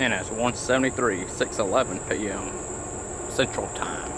and it's 173 611 p.m. Central Time.